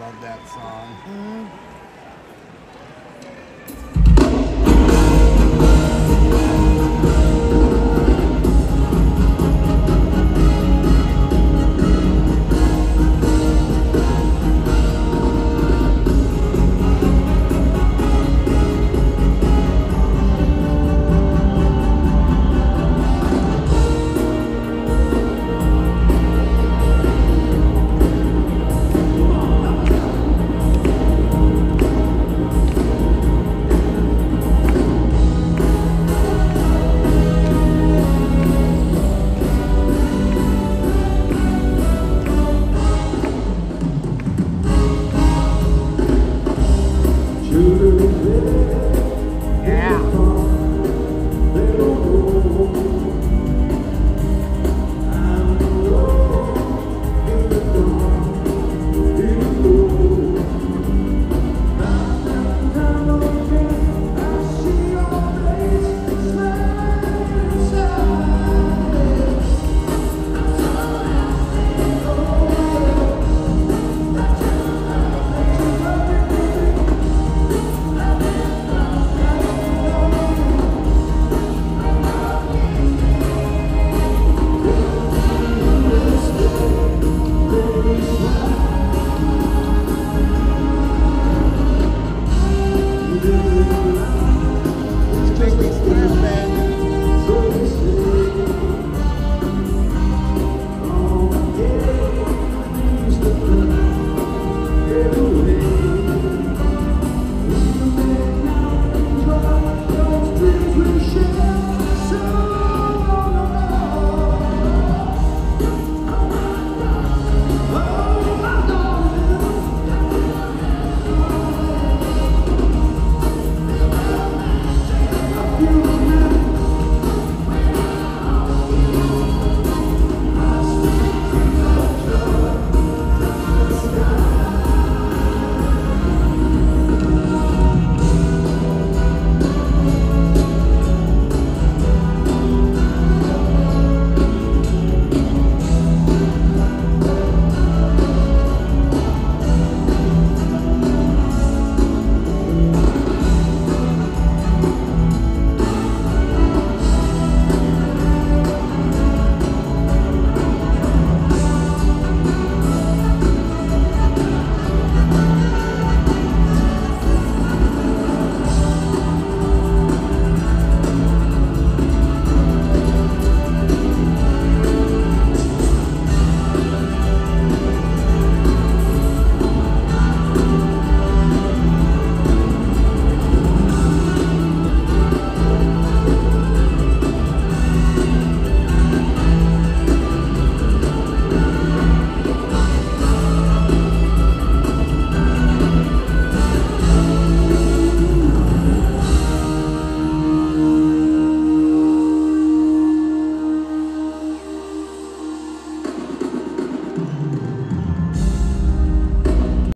Love that song. Mm.